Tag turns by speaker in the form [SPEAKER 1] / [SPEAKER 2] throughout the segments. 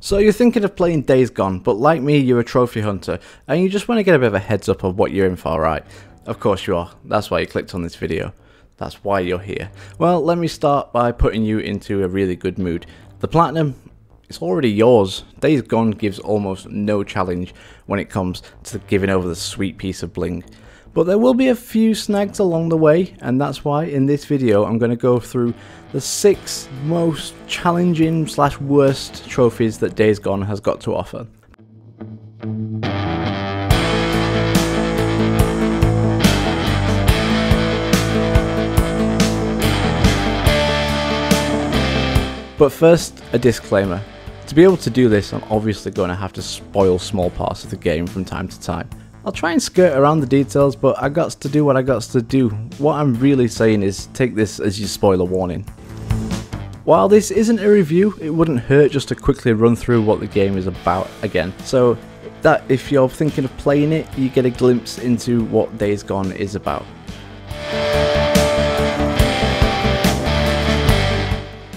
[SPEAKER 1] So you're thinking of playing Days Gone, but like me, you're a trophy hunter, and you just want to get a bit of a heads up of what you're in for, right? Of course you are, that's why you clicked on this video. That's why you're here. Well, let me start by putting you into a really good mood. The Platinum, it's already yours. Days Gone gives almost no challenge when it comes to giving over the sweet piece of bling. But there will be a few snags along the way, and that's why in this video I'm going to go through the six most challenging slash worst trophies that Days Gone has got to offer. But first, a disclaimer. To be able to do this, I'm obviously going to have to spoil small parts of the game from time to time. I'll try and skirt around the details, but I got to do what I got to do. What I'm really saying is take this as your spoiler warning. While this isn't a review, it wouldn't hurt just to quickly run through what the game is about again. So that if you're thinking of playing it, you get a glimpse into what Days Gone is about.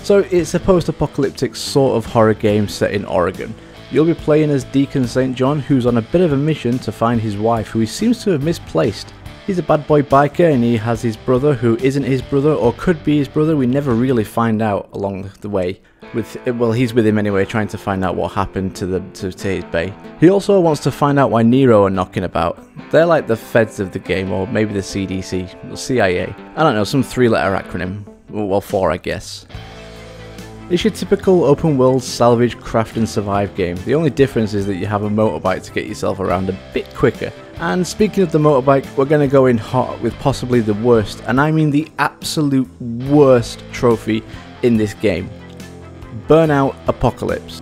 [SPEAKER 1] So it's a post-apocalyptic sort of horror game set in Oregon. You'll be playing as Deacon St. John, who's on a bit of a mission to find his wife, who he seems to have misplaced. He's a bad boy biker and he has his brother, who isn't his brother or could be his brother. We never really find out along the way. With well, he's with him anyway, trying to find out what happened to the to, to his bay. He also wants to find out why Nero are knocking about. They're like the feds of the game, or maybe the CDC, the CIA. I don't know, some three-letter acronym. Well, four, I guess. It's your typical open world salvage, craft and survive game. The only difference is that you have a motorbike to get yourself around a bit quicker. And speaking of the motorbike, we're going to go in hot with possibly the worst, and I mean the absolute worst trophy in this game. Burnout Apocalypse.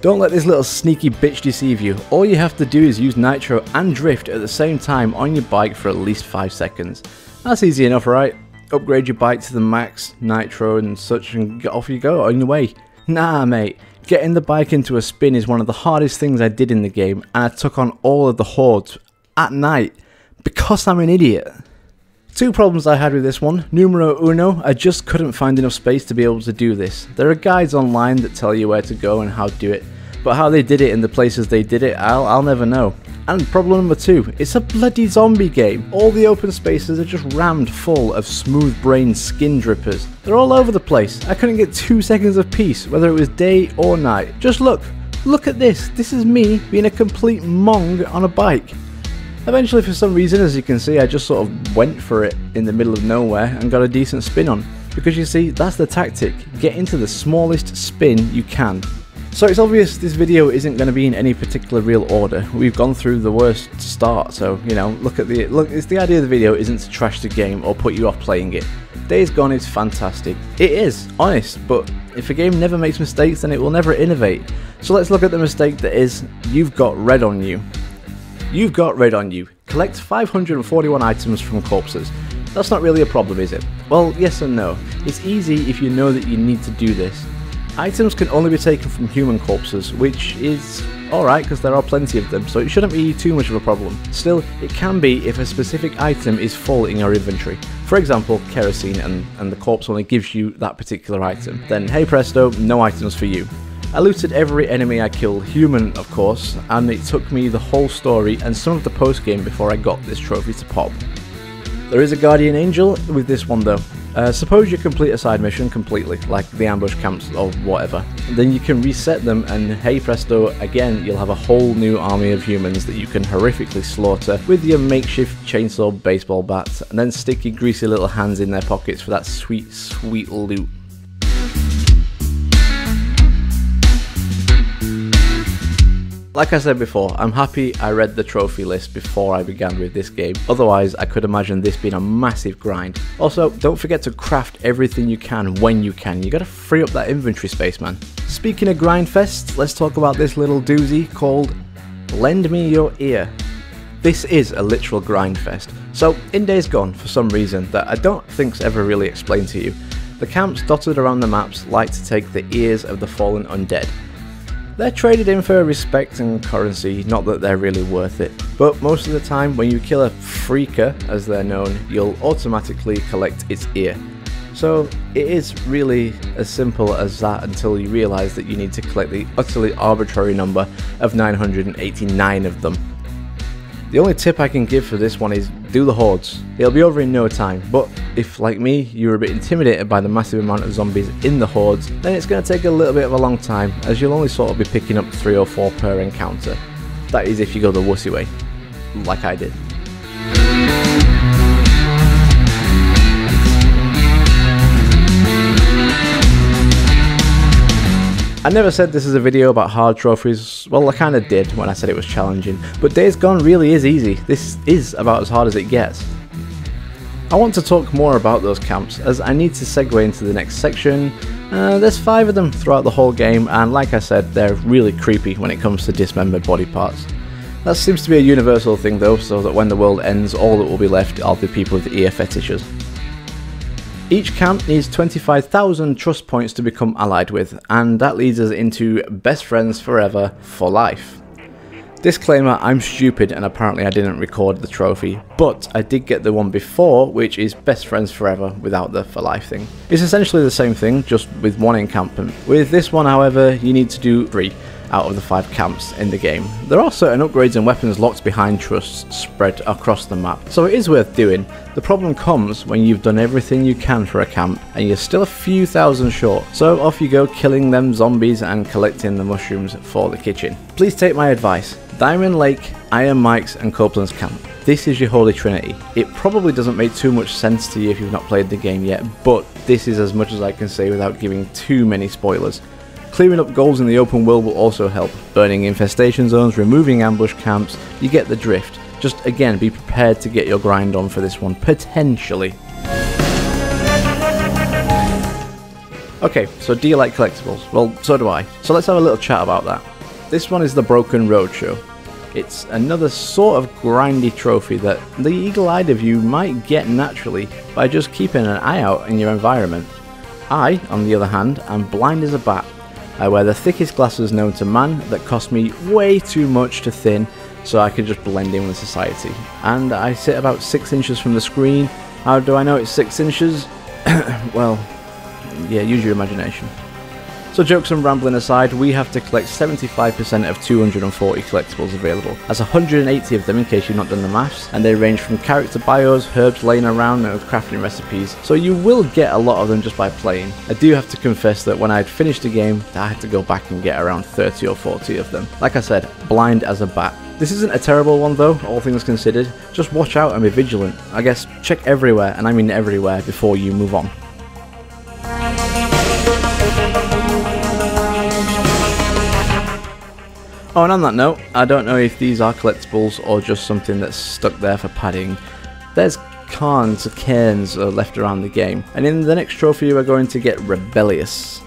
[SPEAKER 1] Don't let this little sneaky bitch deceive you. All you have to do is use nitro and drift at the same time on your bike for at least 5 seconds. That's easy enough, right? Upgrade your bike to the max, nitro and such and get off you go on your way. Nah mate, getting the bike into a spin is one of the hardest things I did in the game and I took on all of the hordes at night because I'm an idiot. Two problems I had with this one. Numero uno, I just couldn't find enough space to be able to do this. There are guides online that tell you where to go and how to do it, but how they did it in the places they did it, I'll, I'll never know. And problem number two, it's a bloody zombie game. All the open spaces are just rammed full of smooth-brained skin drippers. They're all over the place. I couldn't get two seconds of peace, whether it was day or night. Just look, look at this. This is me being a complete mong on a bike. Eventually, for some reason, as you can see, I just sort of went for it in the middle of nowhere and got a decent spin on. Because you see, that's the tactic. Get into the smallest spin you can so it's obvious this video isn't going to be in any particular real order. We've gone through the worst start, so you know, look at the look. It's the idea of the video isn't to trash the game or put you off playing it. Days Gone is fantastic. It is, honest, but if a game never makes mistakes, then it will never innovate. So let's look at the mistake that is you've got red on you. You've got red on you. Collect 541 items from corpses. That's not really a problem, is it? Well, yes and no. It's easy if you know that you need to do this. Items can only be taken from human corpses, which is alright because there are plenty of them, so it shouldn't be too much of a problem. Still, it can be if a specific item is full in your inventory. For example, kerosene and, and the corpse only gives you that particular item. Then hey presto, no items for you. I looted every enemy I killed, human of course, and it took me the whole story and some of the post game before I got this trophy to pop. There is a guardian angel with this one though. Uh, suppose you complete a side mission completely, like the ambush camps or whatever. Then you can reset them and hey presto, again you'll have a whole new army of humans that you can horrifically slaughter with your makeshift chainsaw baseball bat and then stick your greasy little hands in their pockets for that sweet, sweet loot. Like I said before, I'm happy I read the trophy list before I began with this game, otherwise I could imagine this being a massive grind. Also, don't forget to craft everything you can when you can, you gotta free up that inventory space man. Speaking of grind fests, let's talk about this little doozy called Lend Me Your Ear. This is a literal grind fest. So, in Days Gone, for some reason that I don't think's ever really explained to you, the camps dotted around the maps like to take the ears of the fallen undead. They're traded in for respect and currency, not that they're really worth it. But most of the time, when you kill a freaker, as they're known, you'll automatically collect its ear. So it is really as simple as that until you realise that you need to collect the utterly arbitrary number of 989 of them. The only tip I can give for this one is do the hordes. It'll be over in no time, but if, like me, you're a bit intimidated by the massive amount of zombies in the hordes, then it's going to take a little bit of a long time, as you'll only sort of be picking up 3 or 4 per encounter. That is if you go the wussy way, like I did. I never said this is a video about hard trophies, well I kinda did when I said it was challenging, but Days Gone really is easy, this is about as hard as it gets. I want to talk more about those camps as I need to segue into the next section. Uh, there's five of them throughout the whole game and like I said they're really creepy when it comes to dismembered body parts. That seems to be a universal thing though, so that when the world ends all that will be left are the people with ear fetishes. Each camp needs 25,000 trust points to become allied with, and that leads us into best friends forever for life. Disclaimer, I'm stupid and apparently I didn't record the trophy, but I did get the one before, which is best friends forever without the for life thing. It's essentially the same thing, just with one encampment. With this one, however, you need to do three, out of the five camps in the game. There are certain upgrades and weapons locked behind trusts spread across the map, so it is worth doing. The problem comes when you've done everything you can for a camp and you're still a few thousand short, so off you go killing them zombies and collecting the mushrooms for the kitchen. Please take my advice. Diamond Lake, Iron Mike's and Copeland's camp. This is your holy trinity. It probably doesn't make too much sense to you if you've not played the game yet, but this is as much as I can say without giving too many spoilers. Clearing up goals in the open world will also help. Burning infestation zones, removing ambush camps, you get the drift. Just again, be prepared to get your grind on for this one, potentially. Okay, so do you like collectibles? Well, so do I. So let's have a little chat about that. This one is the Broken Roadshow. It's another sort of grindy trophy that the eagle-eyed of you might get naturally by just keeping an eye out in your environment. I, on the other hand, am blind as a bat I wear the thickest glasses known to man that cost me way too much to thin so I could just blend in with society. And I sit about 6 inches from the screen. How do I know it's 6 inches? well, yeah, use your imagination. So jokes and rambling aside, we have to collect 75% of 240 collectibles available. That's 180 of them in case you've not done the maths, and they range from character bios, herbs laying around, and crafting recipes, so you will get a lot of them just by playing. I do have to confess that when I had finished the game, I had to go back and get around 30 or 40 of them. Like I said, blind as a bat. This isn't a terrible one though, all things considered. Just watch out and be vigilant. I guess check everywhere, and I mean everywhere, before you move on. Oh, and on that note, I don't know if these are collectibles or just something that's stuck there for padding. There's cans of cairns left around the game, and in the next trophy we're going to get Rebellious.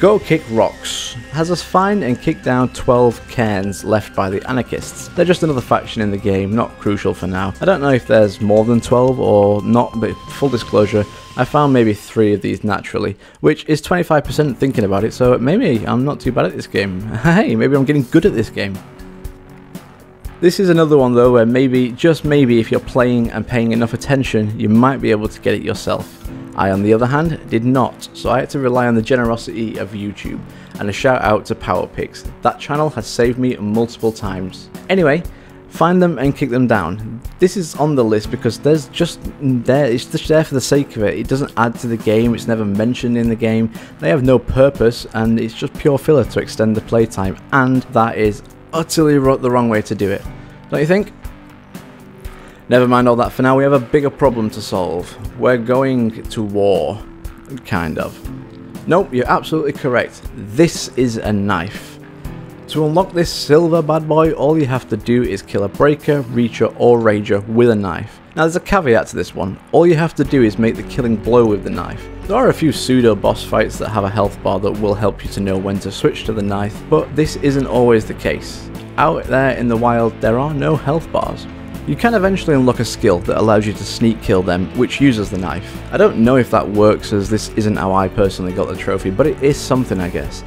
[SPEAKER 1] Go Kick Rocks has us find and kick down 12 cairns left by the Anarchists. They're just another faction in the game, not crucial for now. I don't know if there's more than 12 or not, but full disclosure, I found maybe three of these naturally, which is 25% thinking about it, so maybe I'm not too bad at this game. Hey, maybe I'm getting good at this game. This is another one though where maybe, just maybe, if you're playing and paying enough attention, you might be able to get it yourself. I, on the other hand, did not, so I had to rely on the generosity of YouTube, and a shout out to PowerPyx. That channel has saved me multiple times. Anyway, Find them and kick them down. This is on the list because there's just there, it's just there for the sake of it. It doesn't add to the game, it's never mentioned in the game, they have no purpose and it's just pure filler to extend the playtime and that is utterly the wrong way to do it. Don't you think? Never mind all that for now, we have a bigger problem to solve. We're going to war. Kind of. Nope, you're absolutely correct. This is a knife. To unlock this silver bad boy, all you have to do is kill a breaker, reacher or rager with a knife. Now there's a caveat to this one, all you have to do is make the killing blow with the knife. There are a few pseudo boss fights that have a health bar that will help you to know when to switch to the knife, but this isn't always the case. Out there in the wild there are no health bars. You can eventually unlock a skill that allows you to sneak kill them, which uses the knife. I don't know if that works as this isn't how I personally got the trophy, but it is something I guess.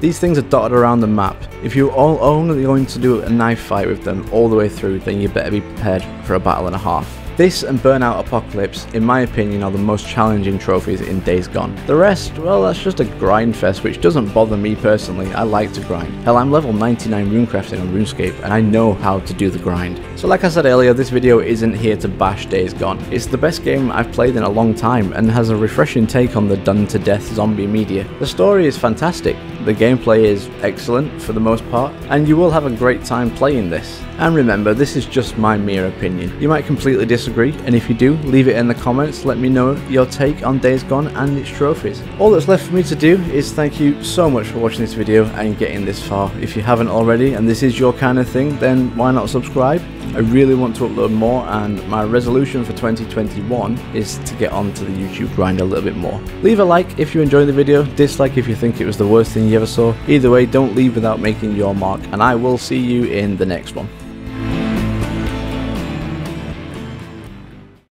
[SPEAKER 1] These things are dotted around the map. If you're all only going to do a knife fight with them all the way through, then you better be prepared for a battle and a half. This and Burnout Apocalypse, in my opinion, are the most challenging trophies in Days Gone. The rest, well, that's just a grind fest, which doesn't bother me personally, I like to grind. Hell, I'm level 99 runecrafting on RuneScape, and I know how to do the grind. So like I said earlier, this video isn't here to bash Days Gone. It's the best game I've played in a long time, and has a refreshing take on the done to death zombie media. The story is fantastic, the gameplay is excellent for the most part, and you will have a great time playing this. And remember, this is just my mere opinion. You might completely disagree, and if you do, leave it in the comments, let me know your take on Days Gone and its trophies. All that's left for me to do is thank you so much for watching this video and getting this far. If you haven't already, and this is your kind of thing, then why not subscribe? I really want to upload more and my resolution for 2021 is to get onto the YouTube grind a little bit more. Leave a like if you enjoyed the video, dislike if you think it was the worst thing you ever saw. Either way, don't leave without making your mark and I will see you in the next one.